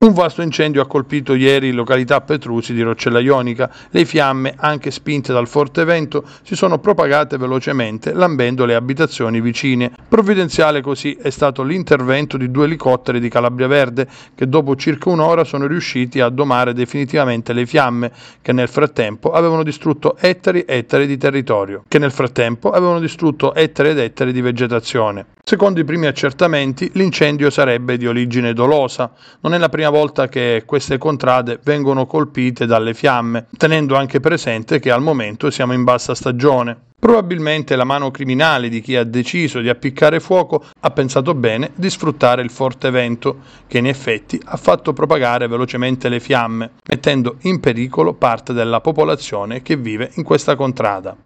Un vasto incendio ha colpito ieri località Petrusi di Roccella Ionica. Le fiamme, anche spinte dal forte vento, si sono propagate velocemente, lambendo le abitazioni vicine. Provvidenziale così è stato l'intervento di due elicotteri di Calabria Verde che dopo circa un'ora sono riusciti a domare definitivamente le fiamme che nel frattempo avevano distrutto ettari e ettari di territorio, che nel frattempo avevano distrutto ettari ed ettari di vegetazione. Secondo i primi accertamenti, l'incendio sarebbe di origine dolosa. Non è la prima volta che queste contrade vengono colpite dalle fiamme, tenendo anche presente che al momento siamo in bassa stagione. Probabilmente la mano criminale di chi ha deciso di appiccare fuoco ha pensato bene di sfruttare il forte vento, che in effetti ha fatto propagare velocemente le fiamme, mettendo in pericolo parte della popolazione che vive in questa contrada.